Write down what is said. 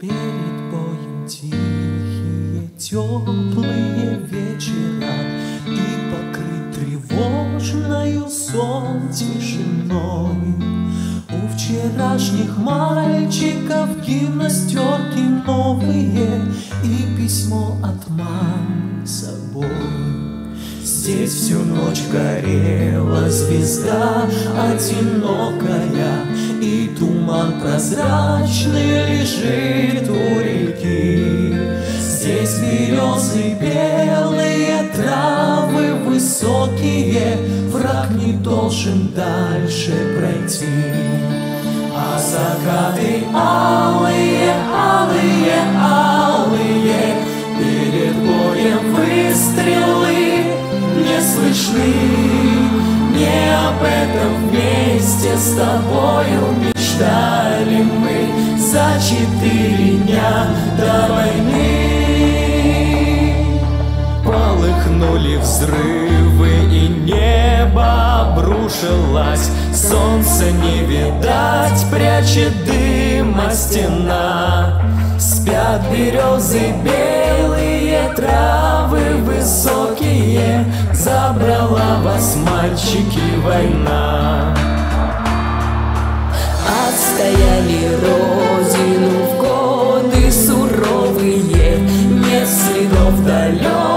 перед боем тихие теплые вечера. И покрыт тревожною сон тишиной. У вчерашних мальчиков гимнастерки новые И письмо от мамы с собой. Здесь всю ночь горела звезда одинокая Туман прозрачный лежит у реки. Здесь березы белые, травы высокие. Враг не должен дальше пройти. А закаты алые, алые, алые. Перед боем выстрелы не слышны. Не об этом вместе с тобою мечтали мы За четыре дня до войны. Полыхнули взрывы и небо обрушилось. Солнце не видать, прячет дыма стена Спят березы белые, травы высокие. Забрала вас, мальчики, война Отстояли родину в годы суровые Нет следов далеких